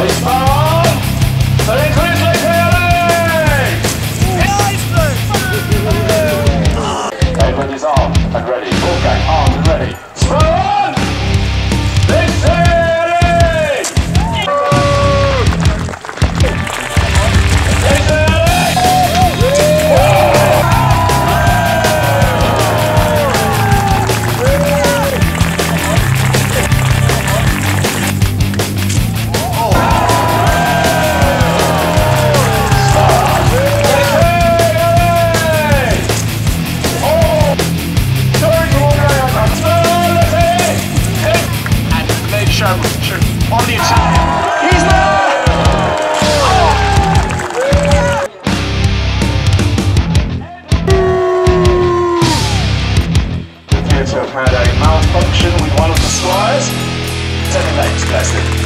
It's on! And it's Grizzly is armed and ready. Make sure, on the attack. He's there! The theatre had a malfunction with one of the squires. Seven days, bless it. They're ready.